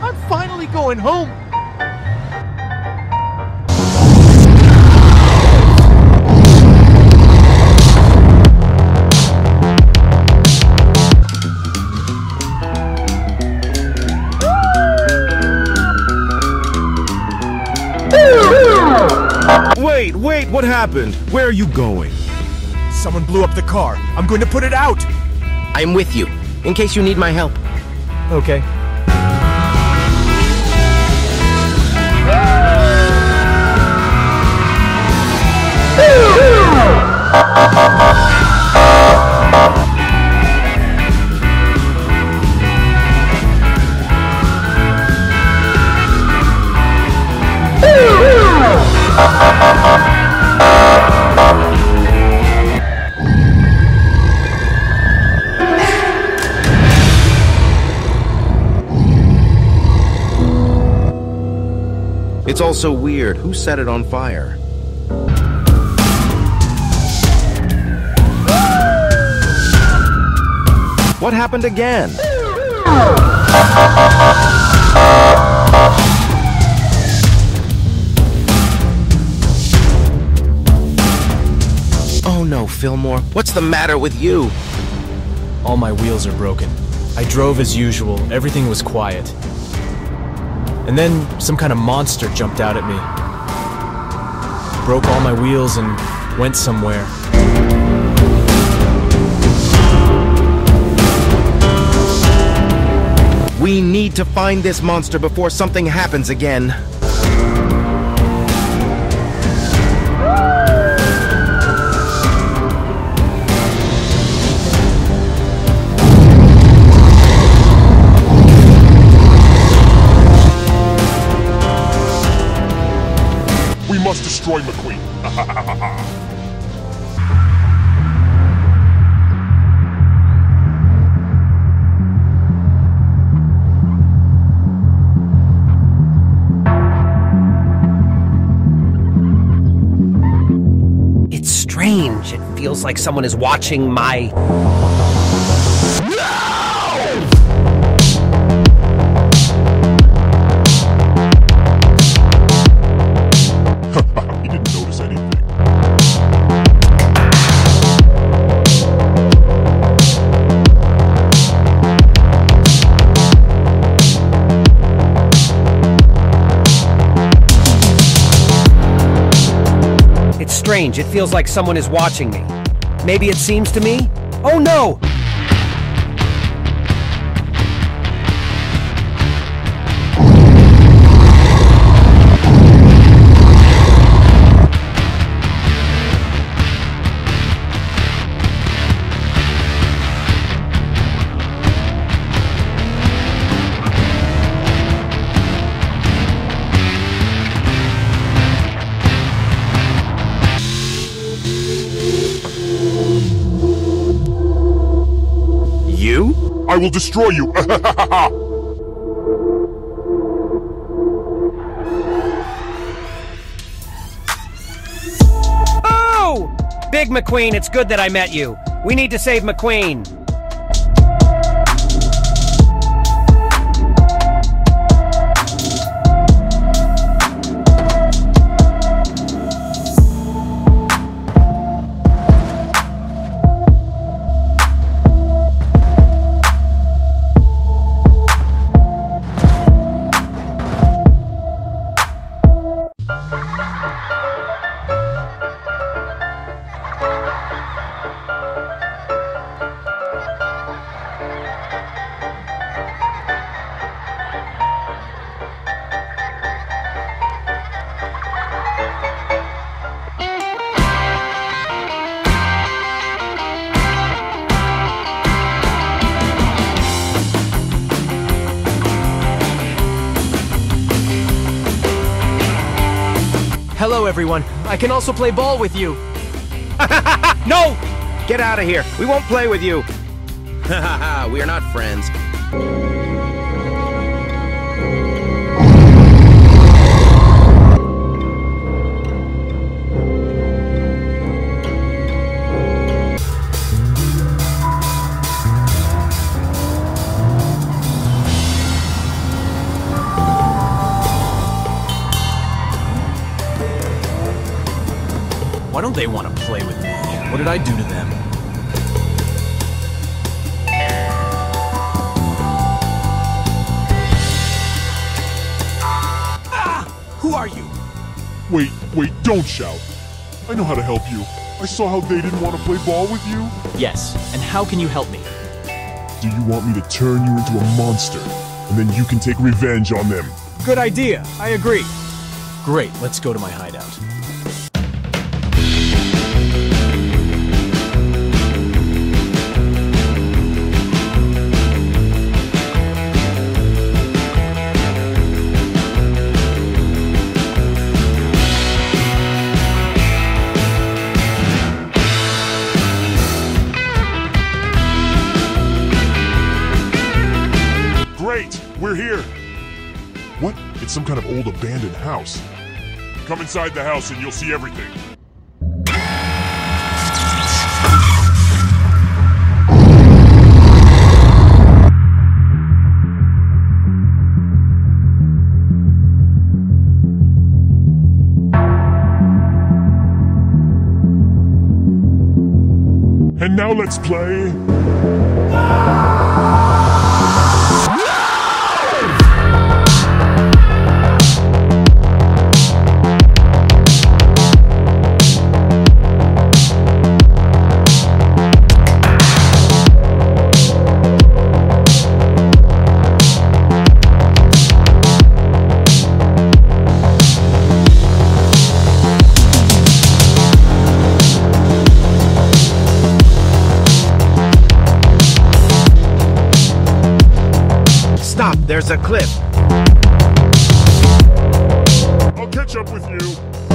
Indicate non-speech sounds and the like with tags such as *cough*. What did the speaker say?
I'm finally going home. What happened? Where are you going? Someone blew up the car. I'm going to put it out. I'm with you, in case you need my help. Okay. It's all so weird. Who set it on fire? What happened again? Oh no, Fillmore. What's the matter with you? All my wheels are broken. I drove as usual, everything was quiet. And then some kind of monster jumped out at me. Broke all my wheels and went somewhere. We need to find this monster before something happens again. Strange. It feels like someone is watching my. Strange. It feels like someone is watching me. Maybe it seems to me. Oh no! Will destroy you. *laughs* Oh! Big McQueen, it's good that I met you. We need to save McQueen. Hello, everyone. I can also play ball with you. *laughs* No! Get out of here. We won't play with you. Ha ha ha, we are not friends. They want to play with me? What did I do to them? Ah! Who are you? Wait, wait, don't shout. I know how to help you. I saw how they didn't want to play ball with you. Yes, and how can you help me? Do you want me to turn you into a monster? And then you can take revenge on them. Good idea. I agree. Great, let's go to my hideout. Here. What? It's some kind of old abandoned house. Come inside the house and you'll see everything. And now let's play. Stop, there's a cliff. I'll catch up with you.